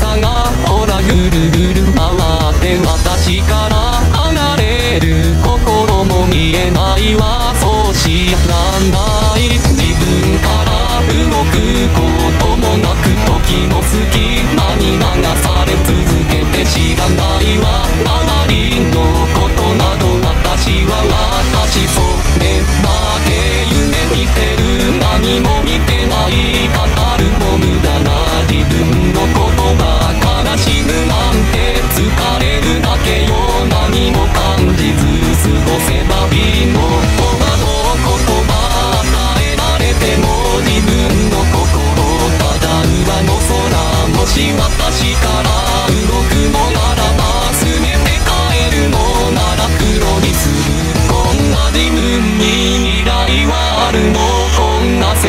がほらぐるぐる回って私から離れる心も見えないわ。そうしなんだ？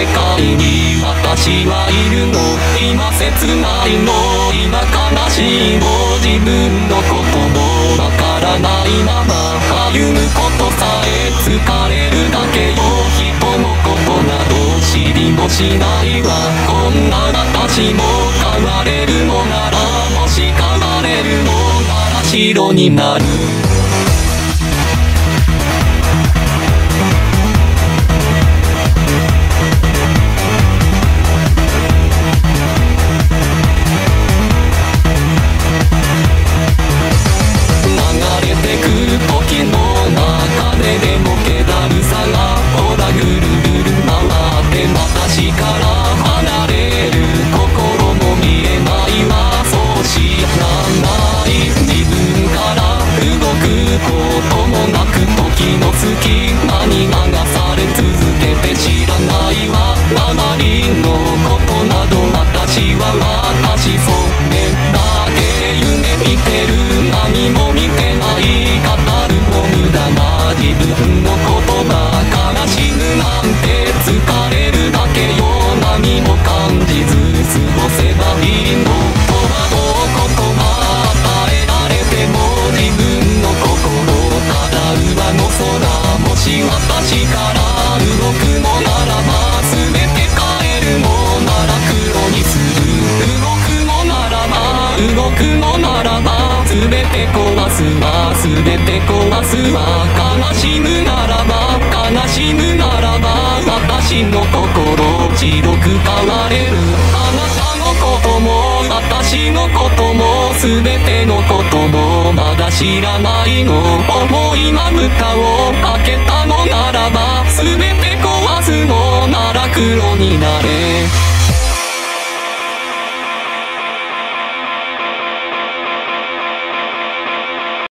世界に私はいるの今切ないの今悲しいの自分のこともわからないまま歩むことさえ疲れるだけよ人のことなど知りもしないわこんな私も変われるのならもし変われるのなら白になる動くのならば全て壊すわ全て壊すわ悲しむならば悲しむならば私の心白く変われるあなたのことも私のことも全てのこともまだ知らないの思いまぶたを開けたのならば全て壊すのなら黒